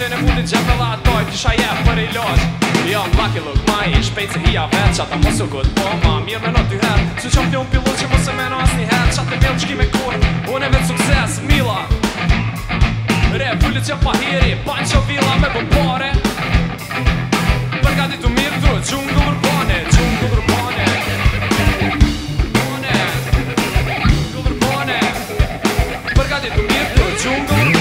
Ditën e fundit gjepë la atoj Kisha je për i lojt Jo më laki luk ma i shpejt se hi a vet mosu ta gut po ma mirë me në dy her Su qëm fjo në pilu që mos e meno as një her Qa të mjëll qki me kur Unë e vetë sukses, mila Re, pullit që pa hiri Pajnë që vila me bëmpare Përgati të mirë të gjungë urbane Gjungë urbane Gjungë urbane Përgati të mirë të gjungë urbane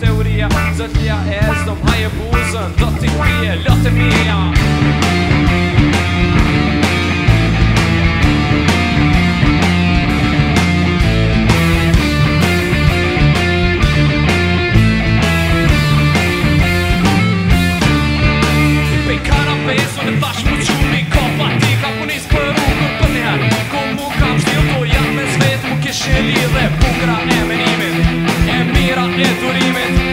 Teoria, zërkja e zdom Haj e buzën, do t'i pje Lote mija Për karavezu në bashkë më qulli Kopati, ka punis për u kërpënja Komu kam shtil, do janë me svet Më keshëllit dhe pungra e meni Yeturimet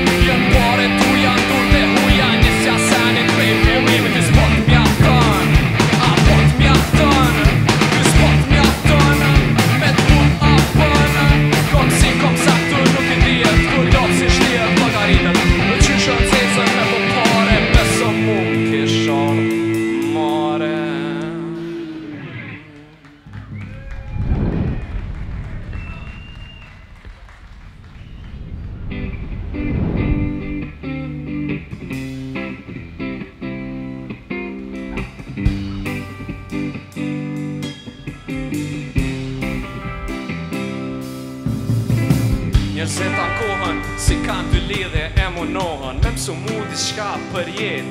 ka për jet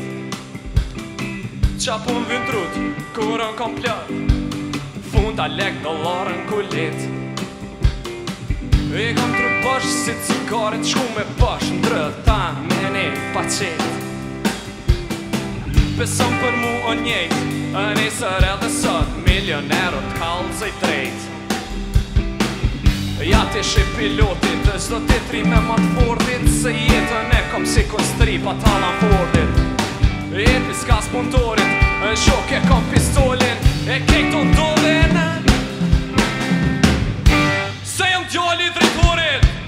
Qa po më vindrut, kur anë kam plët Fund a lek në larën ku let E kam të rëbësh si cigaret, Shku me bësh në drët Ta me një pa qet Pesëm për mu o njejt Në një sër edhe sot, Milionerot kalmë zëj drejt Ja të shi pilotit dhe zdo të tri me matë fordit Se jetën e kom si kun stripa tala fordit E piska spontorit, e shok e kom pistolin E kej të ndodhen Se jëm tjalli drejtorit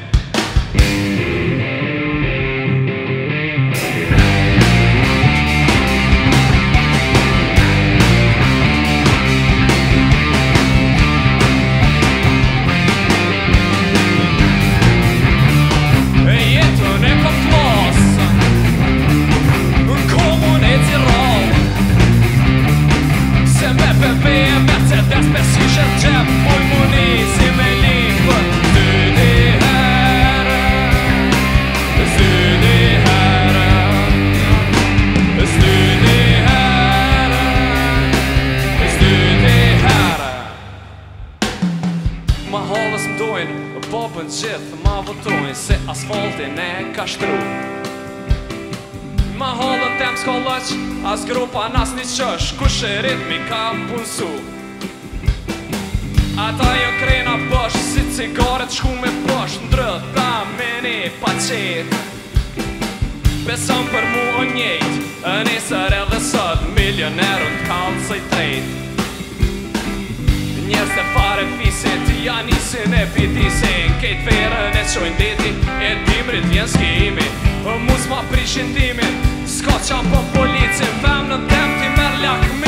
Kështë qithë votojnë Se asfaltin e ka shkru Më hollën temës as grupa nas një qëshë Kushe ritmi ka punësu Ata jo krena bësh, si cigaret shku me bësh Ndrë ta meni pa qit Besëm për mu o njejt Nesër edhe sët, milionerën të kam së trejt Njerës të fare fisin, të janisin e pitisin Kejt verën e qojnë deti, e dimrit njën skimi Musë ma prishin dimin, s'ka qa po policin Vem në tem t'i merë lakë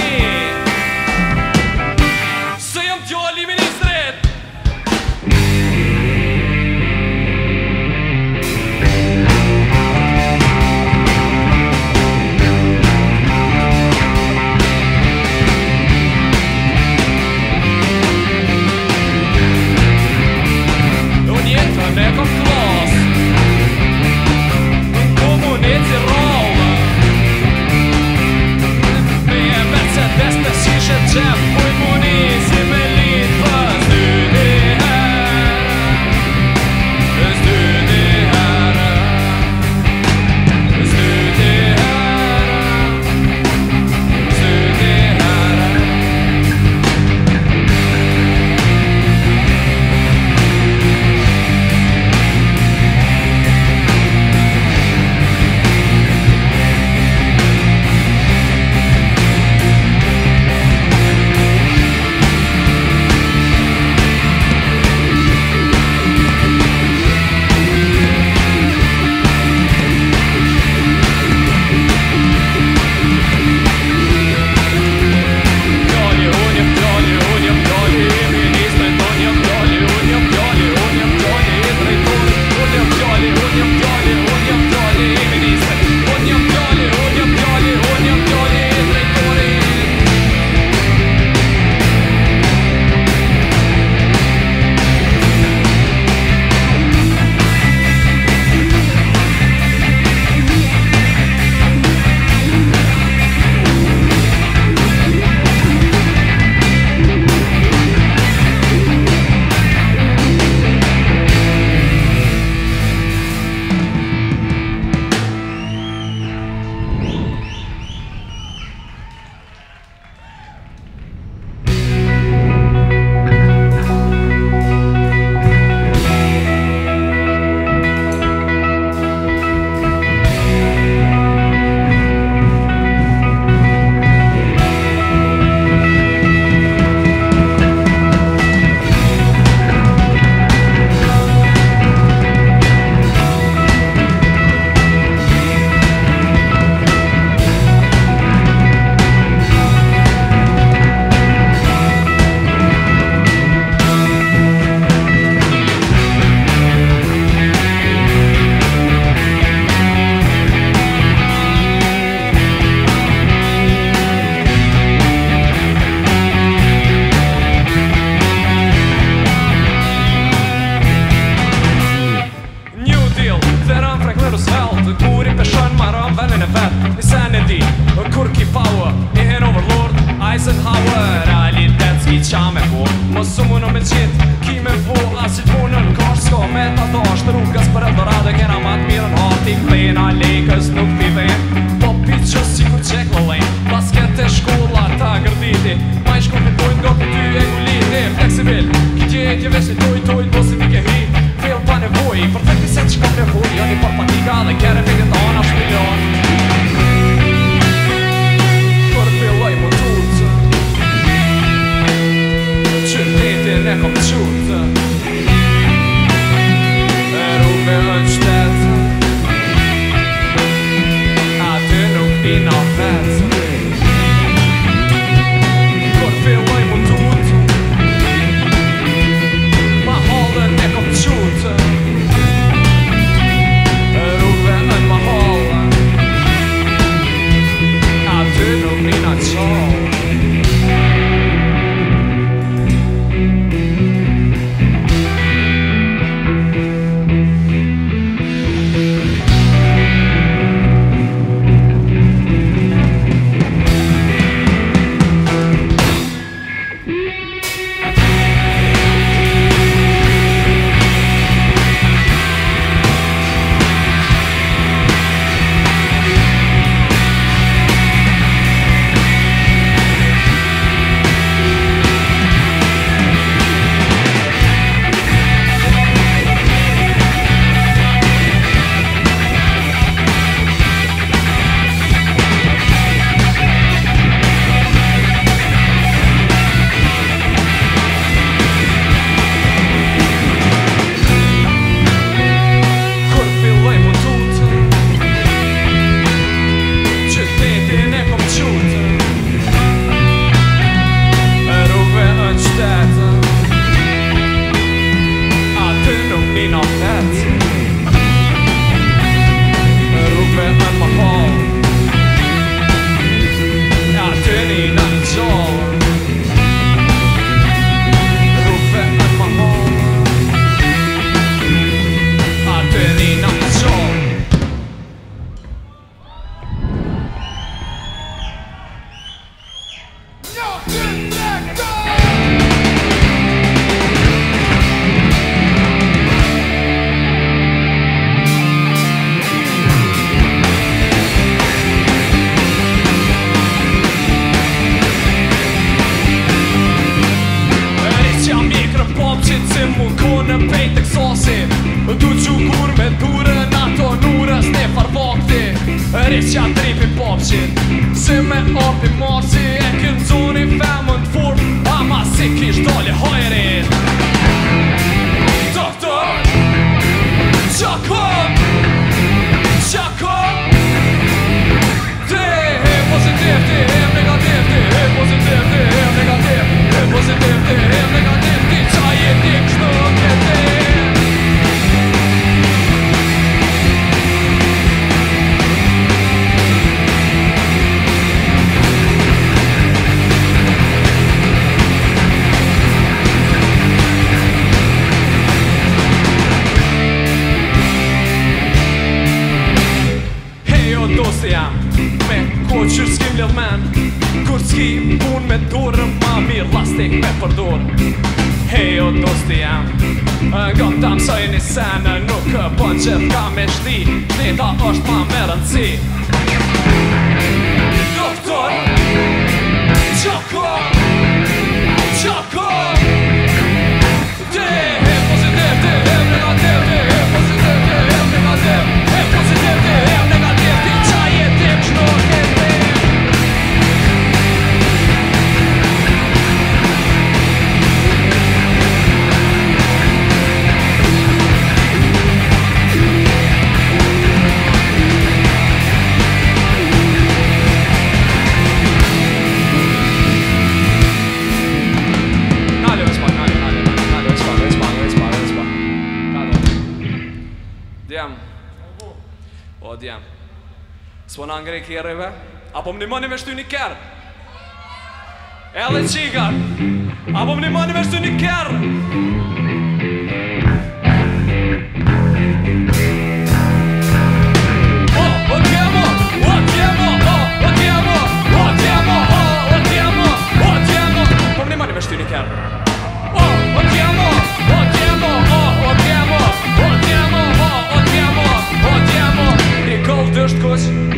qitë veran frek në rusvel Dë guri pëshën maran venin e vet Nisen e di, kur ki power I hen lord Eisenhower Ali Detski qam dur Hej o dosti jam Gotam së i një senë Nuk po që t'ka me shti Një është pa më rëndësi Doktor Qoko Jam. S'u nam ngrej kërrave, apo më dimani me shtu shtyni kër. Edhe cigar. Apo më dimani me shtu një kjerë o jamo, o jamo, o jamo, o звезд кость.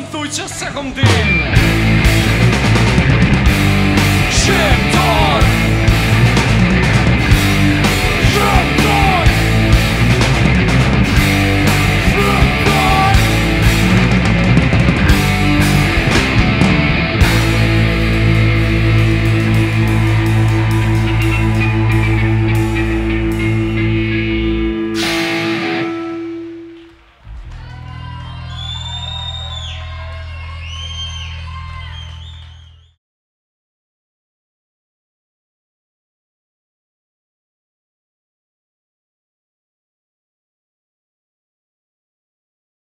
më thuj që se këm din